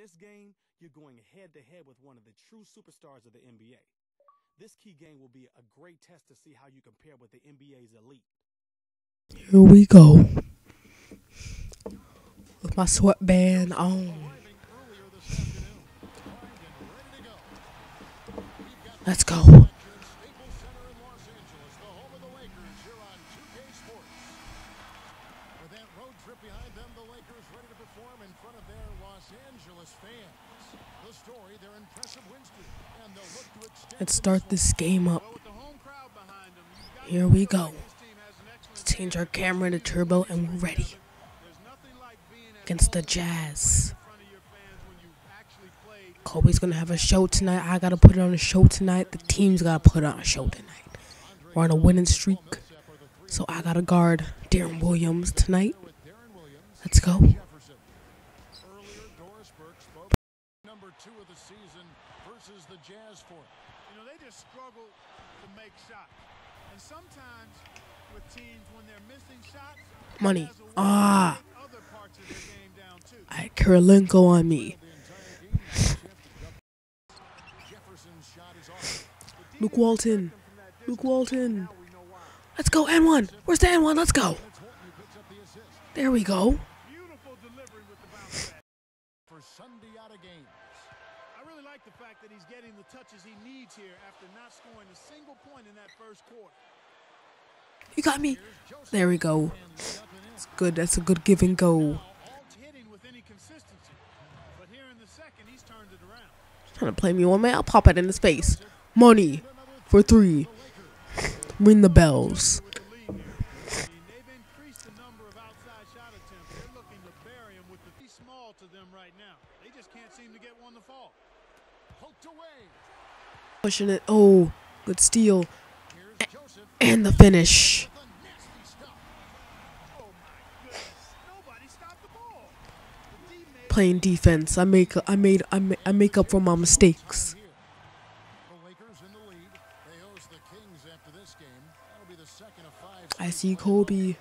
this game, you're going head to head with one of the true superstars of the NBA. This key game will be a great test to see how you compare with the NBA's elite. Here we go. With my sweatband on. Let's go. Let's start this game up. Here we go. Let's change our camera to turbo and we're ready. Against the Jazz. Kobe's gonna have a show tonight. I gotta put it on a show tonight. The team's gotta put on a show tonight. We're on a winning streak. So I gotta guard Deron Williams tonight. Let's go. Two of the season versus the Jazz for it. You know, they just struggle to make shots. And sometimes with teams, when they're missing shots, Money. it has a way of Ah. letting other parts of their game down too. I had Kirilenko on me. Shot is off. Luke Walton. Luke Walton. Let's go, N1. Where's the N1? Let's go. There we go. The fact that he's getting the touches he needs here after not scoring a single point in that first quarter. You got me. There we go. It's good. That's a good give and go. All hitting with any consistency. But here in the second, he's turned it around. Trying to play me one man. I'll pop it in his face. Money for three. Ring the bells. With the lead here. I mean, they've increased the number of outside shot attempts. They're looking to bury him with the small to them right now. They just can't seem to get one to fall. Poked away. Pushing it. Oh, good steal. And the finish. The nasty stuff. Oh my goodness. Nobody stopped the ball. The D made Playing defense. I make. I made. I I make up for my mistakes. Here. The Lakers in the lead. They host the Kings after this game. That'll be the second of five. I see Kobe.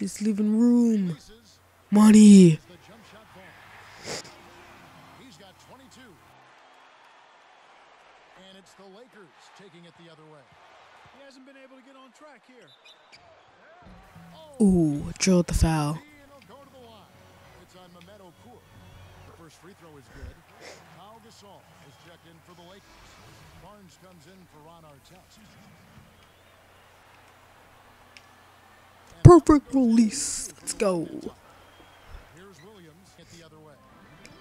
He's leaving room. Money. The jump shot ball. He's got 22. And it's the Lakers taking it the other way. He hasn't been able to get on track here. Ooh, drilled the foul. And he'll go to the line. It's on Mehmet Okur. The first free throw is good. Pau Gasol is checked in for the Lakers. Barnes comes in for Ron Artest. Perfect release. Let's go. Here's Williams hit the other way.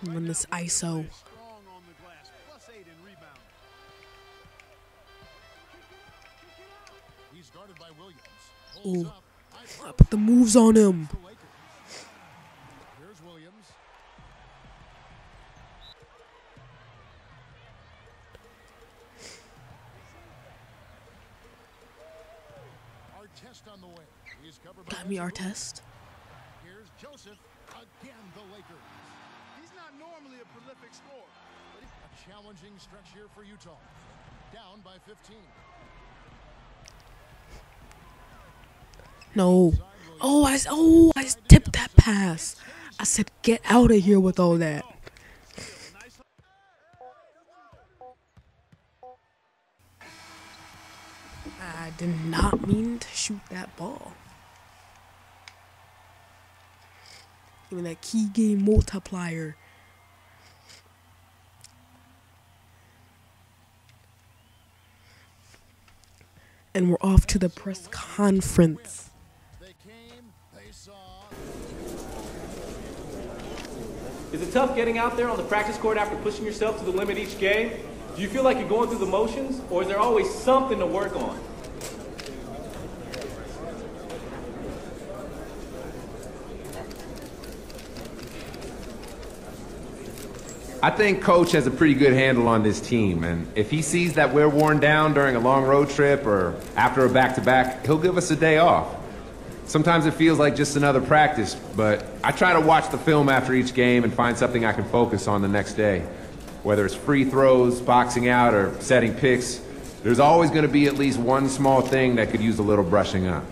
Run this ISO. Ooh. I put the moves on him. The Lakers. Here's Williams. Artest on the way. He's covered by Got me Artest. Here's Joseph. Again, the Lakers. He's not normally a prolific scorer. But A challenging stretch here for Utah. Down by 15. No. Oh, I oh I tipped that pass. I said get out of here with all that. I did not mean to shoot that ball. Me that key game multiplier. And we're off to the press conference. Is it tough getting out there on the practice court after pushing yourself to the limit each game? Do you feel like you're going through the motions, or is there always something to work on? I think coach has a pretty good handle on this team, and if he sees that we're worn down during a long road trip or after a back-to-back, he'll give us a day off. Sometimes it feels like just another practice, but I try to watch the film after each game and find something I can focus on the next day. Whether it's free throws, boxing out, or setting picks, there's always going to be at least one small thing that could use a little brushing up.